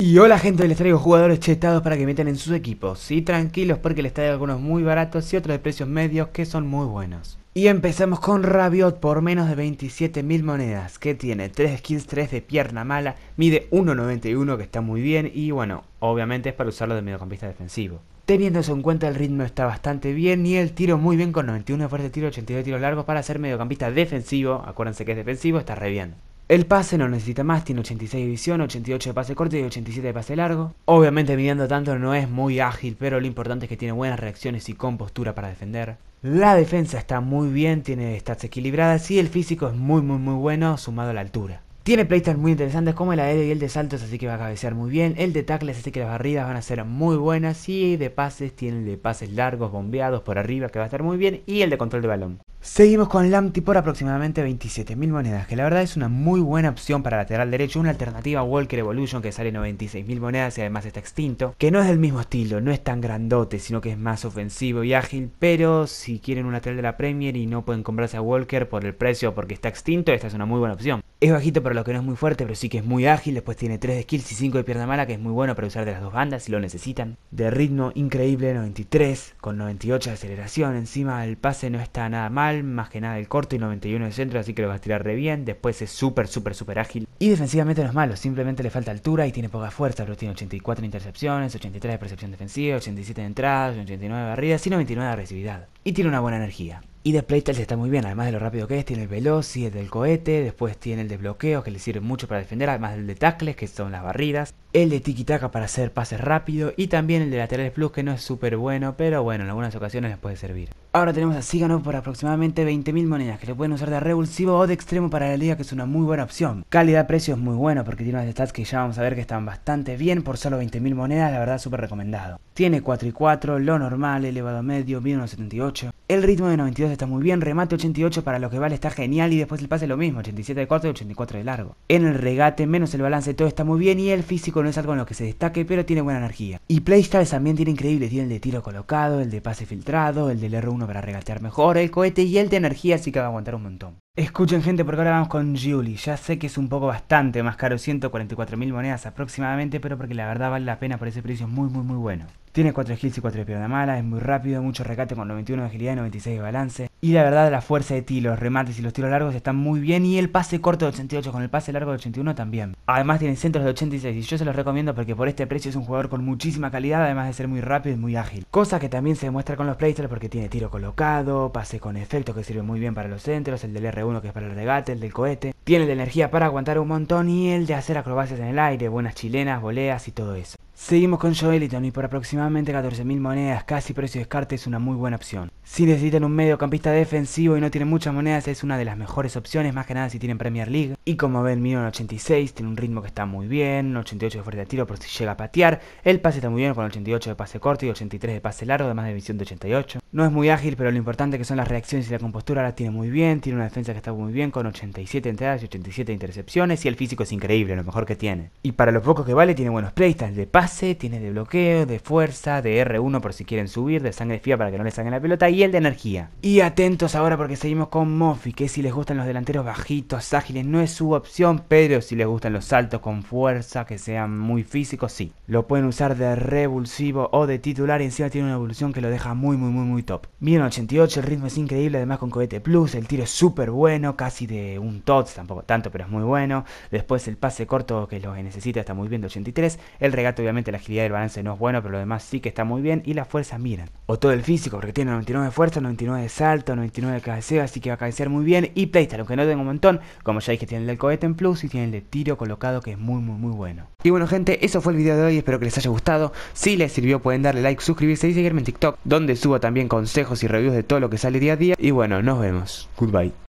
Y hola gente, les traigo jugadores chetados para que metan en sus equipos. Sí, tranquilos porque les traigo algunos muy baratos y otros de precios medios que son muy buenos. Y empezamos con Rabiot por menos de 27.000 monedas, que tiene 3 skills, 3 de pierna mala, mide 1.91 que está muy bien y bueno, obviamente es para usarlo de mediocampista defensivo. Teniendo eso en cuenta el ritmo está bastante bien y el tiro muy bien con 91 de fuerte tiro, 82 de tiros largos para ser mediocampista defensivo, acuérdense que es defensivo, está re bien. El pase no necesita más, tiene 86 de visión, 88 de pase corto y 87 de pase largo. Obviamente midiendo tanto no es muy ágil, pero lo importante es que tiene buenas reacciones y compostura para defender. La defensa está muy bien, tiene stats equilibradas y el físico es muy muy muy bueno sumado a la altura. Tiene playstyles muy interesantes como el aéreo y el de saltos, así que va a cabecear muy bien. El de tackles, así que las barridas van a ser muy buenas. Y de pases, tiene el de pases largos, bombeados por arriba, que va a estar muy bien. Y el de control de balón. Seguimos con Lamptey por aproximadamente 27.000 monedas, que la verdad es una muy buena opción para lateral derecho, una alternativa a Walker Evolution que sale 96.000 monedas y además está extinto, que no es del mismo estilo, no es tan grandote, sino que es más ofensivo y ágil, pero si quieren un lateral de la Premier y no pueden comprarse a Walker por el precio porque está extinto, esta es una muy buena opción. Es bajito pero lo que no es muy fuerte, pero sí que es muy ágil, después tiene 3 de skills y 5 de pierna mala, que es muy bueno para usar de las dos bandas si lo necesitan. De ritmo increíble, 93, con 98 de aceleración, encima el pase no está nada mal, más que nada el corto y 91 de centro, así que lo va a tirar re bien, después es súper, súper, súper ágil. Y defensivamente no es malo, simplemente le falta altura y tiene poca fuerza, pero tiene 84 intercepciones, 83 de percepción defensiva, 87 de entradas, 89 de barridas y 99 de agresividad. Y tiene una buena energía. Y de playstyles está muy bien, además de lo rápido que es, tiene el Veloci, el del cohete, después tiene el de bloqueo que le sirve mucho para defender, además del de tackles que son las barridas, el de tiki taka para hacer pases rápido y también el de laterales plus que no es súper bueno, pero bueno, en algunas ocasiones les puede servir. Ahora tenemos a Sigano por aproximadamente 20.000 monedas que le pueden usar de revulsivo o de extremo para la liga que es una muy buena opción. Calidad-precio es muy bueno porque tiene unas stats que ya vamos a ver que están bastante bien por solo 20.000 monedas, la verdad súper recomendado. Tiene 4 y 4, lo normal, elevado medio, mide 1.78. El ritmo de 92 está muy bien, remate 88 para lo que vale está genial y después el pase lo mismo, 87 de corto y 84 de largo. En el regate, menos el balance, todo está muy bien y el físico no es algo en lo que se destaque, pero tiene buena energía. Y playstyles también tiene increíbles, tiene el de tiro colocado, el de pase filtrado, el del R1 para regatear mejor, el cohete y el de energía, así que va a aguantar un montón. Escuchen gente, porque ahora vamos con Julie. Ya sé que es un poco bastante más caro, 144 mil monedas aproximadamente, pero porque la verdad vale la pena por ese precio, es muy muy muy bueno. Tiene 4 skills y 4 de pierna mala, es muy rápido, mucho recate con 91 de agilidad y 96 de balance. Y la verdad la fuerza de ti, los remates y los tiros largos están muy bien y el pase corto de 88 con el pase largo de 81 también. Además tiene centros de 86 y yo se los recomiendo porque por este precio es un jugador con muchísima calidad además de ser muy rápido y muy ágil. Cosa que también se demuestra con los playstyles porque tiene tiro colocado, pase con efecto que sirve muy bien para los centros, el del R1 que es para el regate, el del cohete. Tiene de energía para aguantar un montón y el de hacer acrobacias en el aire, buenas chilenas, voleas y todo eso. Seguimos con Joeliton y por aproximadamente 14.000 monedas, casi precio de descarte, es una muy buena opción. Si necesitan un mediocampista defensivo y no tienen muchas monedas, es una de las mejores opciones, más que nada si tienen Premier League. Y como ven, mide un 86, tiene un ritmo que está muy bien, un 88 de fuerte de tiro por si llega a patear. El pase está muy bien con 88 de pase corto y 83 de pase largo, además de visión de 88. No es muy ágil, pero lo importante que son las reacciones y la compostura la tiene muy bien. Tiene una defensa que está muy bien con 87 entradas y 87 intercepciones y el físico es increíble, lo mejor que tiene. Y para lo poco que vale, tiene buenos playstyles de pase tiene de bloqueo, de fuerza, de R1 por si quieren subir, de sangre fría para que no le saquen la pelota el de energía. Y atentos ahora porque seguimos con Mofi, que si les gustan los delanteros bajitos, ágiles, no es su opción, pero si les gustan los saltos con fuerza, que sean muy físicos, sí. Lo pueden usar de revulsivo o de titular y encima tiene una evolución que lo deja muy muy muy muy top. Bien 88, el ritmo es increíble, además con cohete plus, el tiro es súper bueno, casi de un TOTS, tampoco tanto, pero es muy bueno. Después el pase corto que lo necesita está muy bien de 83, el regate obviamente la agilidad del balance no es bueno, pero lo demás sí que está muy bien. Y la fuerza, miren. O todo el físico, porque tiene 99 fuerza, 99 de salto, 99 de cabeceo, así que va a cabecear muy bien. Y playstyle, aunque no tenga un montón, como ya dije, tiene el del cohete en plus y tiene el de tiro colocado, que es muy, muy, muy bueno. Y bueno, gente, eso fue el video de hoy. Espero que les haya gustado. Si les sirvió, pueden darle like, suscribirse y seguirme en TikTok, donde subo también consejos y reviews de todo lo que sale día a día. Y bueno, nos vemos. Goodbye.